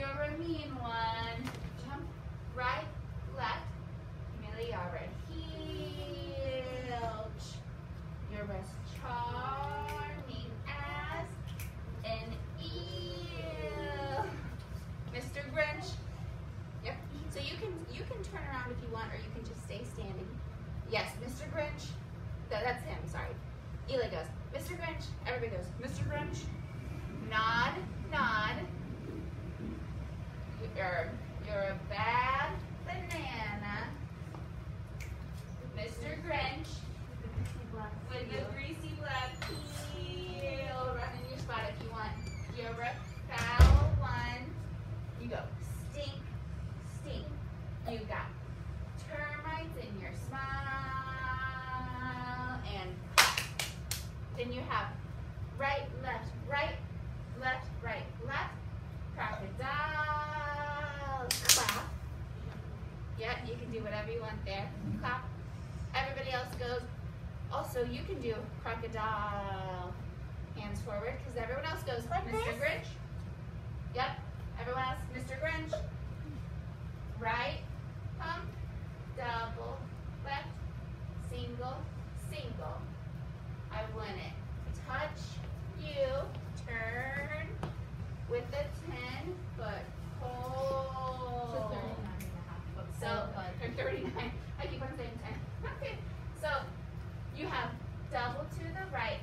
You're a mean one. Jump right, left. A heel. You're as charming as an eel. Mr. Grinch. Yep. So you can you can turn around if you want, or you can just stay standing. Yes, Mr. Grinch. That, that's him. Sorry. Eli goes, Mr. Grinch. Everybody goes, Mr. Grinch. Nod, nod. You're you're a bad banana, Mr. Grinch. With the greasy black heel, run in your spot if you want. You're a foul one. You go stink, stink. You got termites in your smile, and then you have right, left, right, left, right, left, crocodile, clap. Yeah, you can do whatever you want there. Clap. Everybody else goes. Also, you can do crocodile. Hands forward, because everyone else goes. Like Mr. this? Grinch. Yep. Everyone else, Mr. Grinch. Right, pump, double, left, single, single. I win it. Touch, you, turn with the 10 foot pole. So, or 39. I keep on saying 10. Okay. So, you have double to the right,